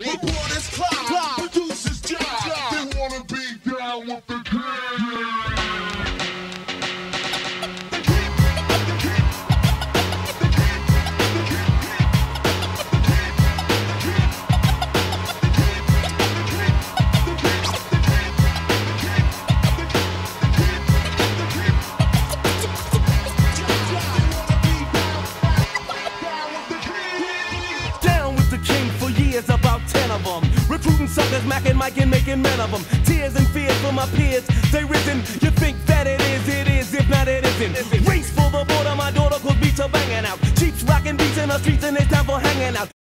Reporters Clyde, producers Jive. They wanna be down with the Down Recruiting suckers, macking, Mike, and making men of them. Tears and fears for my peers, they risen. You think that it is, it is, if not, it isn't. Race for the border, my daughter, cause beats are banging out. Cheeks rocking beats in the streets, and it's time for hanging out.